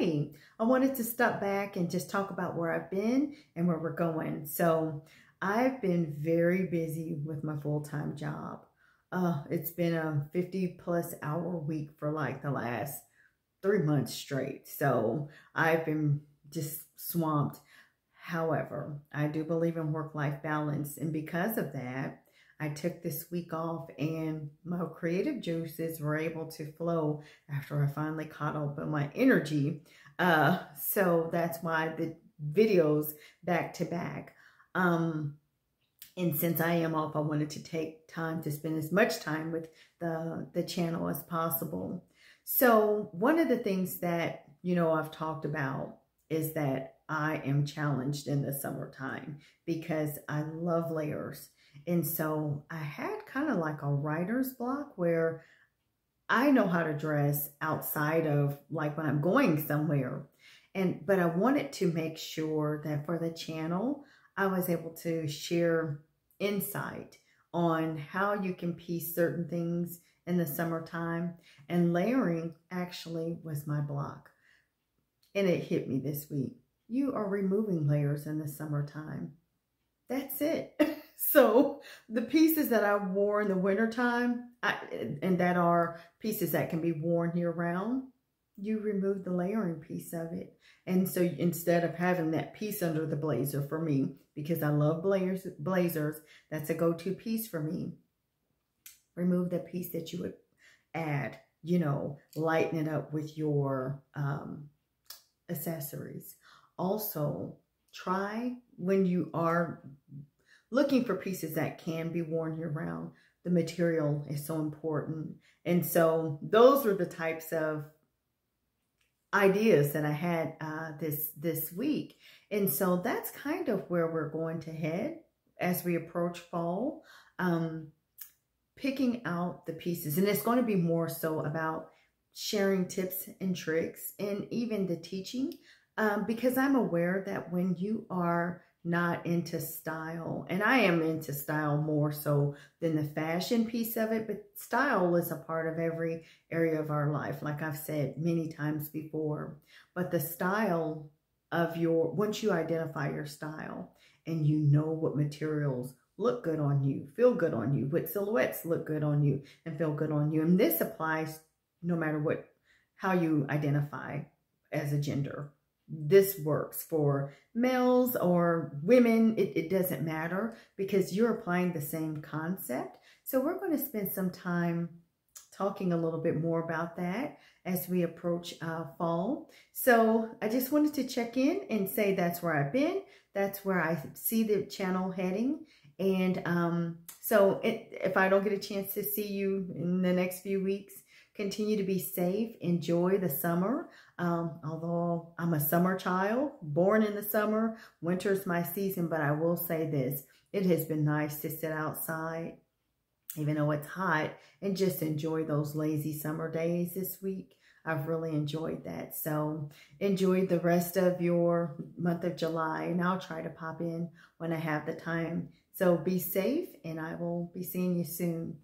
I wanted to step back and just talk about where I've been and where we're going. So I've been very busy with my full-time job. Uh, it's been a 50 plus hour week for like the last three months straight. So I've been just swamped. However, I do believe in work-life balance. And because of that, I took this week off and my creative juices were able to flow after I finally caught up on my energy. Uh, so that's why the videos back to back. Um, and since I am off, I wanted to take time to spend as much time with the, the channel as possible. So one of the things that, you know, I've talked about is that I am challenged in the summertime because I love layers. And so I had kind of like a writer's block where I know how to dress outside of like when I'm going somewhere. And but I wanted to make sure that for the channel, I was able to share insight on how you can piece certain things in the summertime. And layering actually was my block. And it hit me this week. You are removing layers in the summertime. That's it. So the pieces that I wore in the wintertime, I, and that are pieces that can be worn year round, you remove the layering piece of it. And so instead of having that piece under the blazer for me, because I love blazers, blazers that's a go-to piece for me, remove the piece that you would add, you know, lighten it up with your um, accessories. Also, try when you are looking for pieces that can be worn year round. The material is so important. And so those were the types of ideas that I had uh, this, this week. And so that's kind of where we're going to head as we approach fall. Um, picking out the pieces. And it's going to be more so about sharing tips and tricks and even the teaching um, because I'm aware that when you are not into style. And I am into style more so than the fashion piece of it, but style is a part of every area of our life, like I've said many times before. But the style of your, once you identify your style and you know what materials look good on you, feel good on you, what silhouettes look good on you and feel good on you. And this applies no matter what, how you identify as a gender this works for males or women. It, it, doesn't matter because you're applying the same concept. So we're going to spend some time talking a little bit more about that as we approach uh, fall. So I just wanted to check in and say that's where I've been. That's where I see the channel heading. And um, so it, if I don't get a chance to see you in the next few weeks, continue to be safe. Enjoy the summer. Um, although I'm a summer child, born in the summer, winter's my season, but I will say this, it has been nice to sit outside, even though it's hot, and just enjoy those lazy summer days this week. I've really enjoyed that. So enjoy the rest of your month of July, and I'll try to pop in when I have the time. So be safe, and I will be seeing you soon.